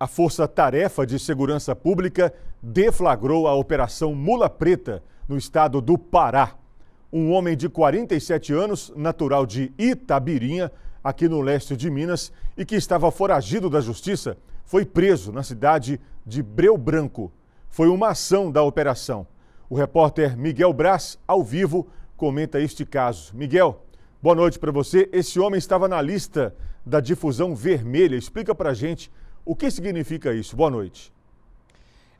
A Força Tarefa de Segurança Pública deflagrou a Operação Mula Preta no estado do Pará. Um homem de 47 anos, natural de Itabirinha, aqui no leste de Minas, e que estava foragido da justiça, foi preso na cidade de Breu Branco. Foi uma ação da operação. O repórter Miguel Braz, ao vivo, comenta este caso. Miguel, boa noite para você. Esse homem estava na lista da difusão vermelha. Explica para a gente o que significa isso? Boa noite.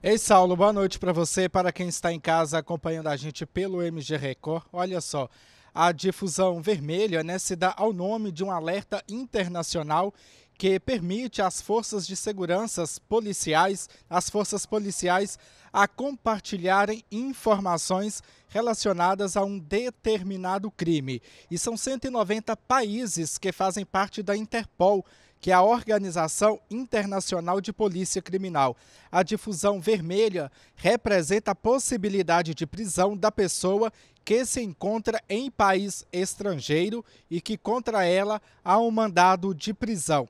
Ei, Saulo, boa noite para você, para quem está em casa acompanhando a gente pelo MG Record. Olha só, a difusão vermelha né, se dá ao nome de um alerta internacional que permite às forças de segurança policiais, às forças policiais, a compartilharem informações relacionadas a um determinado crime. E são 190 países que fazem parte da Interpol, que é a Organização Internacional de Polícia Criminal. A difusão vermelha representa a possibilidade de prisão da pessoa que se encontra em país estrangeiro e que contra ela há um mandado de prisão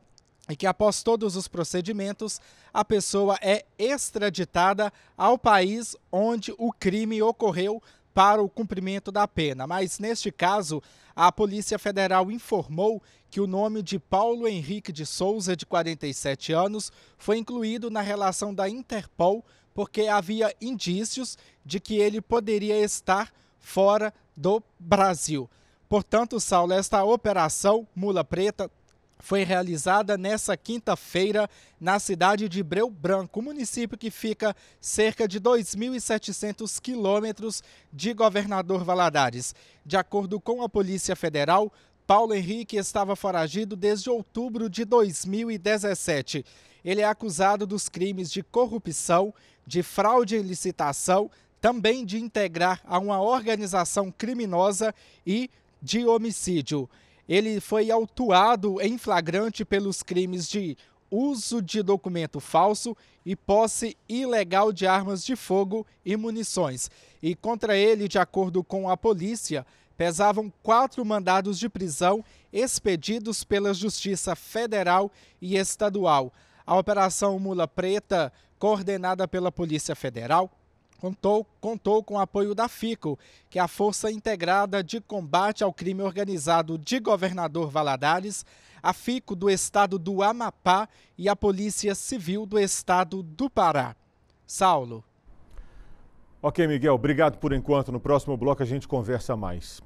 e que após todos os procedimentos a pessoa é extraditada ao país onde o crime ocorreu para o cumprimento da pena. Mas neste caso, a Polícia Federal informou que o nome de Paulo Henrique de Souza, de 47 anos, foi incluído na relação da Interpol porque havia indícios de que ele poderia estar fora do Brasil. Portanto, Saulo, esta operação Mula Preta foi realizada nessa quinta-feira na cidade de Breu Branco, município que fica cerca de 2.700 quilômetros de Governador Valadares. De acordo com a Polícia Federal, Paulo Henrique estava foragido desde outubro de 2017. Ele é acusado dos crimes de corrupção, de fraude em licitação, também de integrar a uma organização criminosa e de homicídio ele foi autuado em flagrante pelos crimes de uso de documento falso e posse ilegal de armas de fogo e munições. E contra ele, de acordo com a polícia, pesavam quatro mandados de prisão expedidos pela Justiça Federal e Estadual. A Operação Mula Preta, coordenada pela Polícia Federal, contou, contou com o apoio da FICO, que é a Força Integrada de Combate ao Crime Organizado de Governador Valadares, a FICO do Estado do Amapá e a Polícia Civil do Estado do Pará. Saulo. Ok, Miguel, obrigado por enquanto. No próximo bloco a gente conversa mais.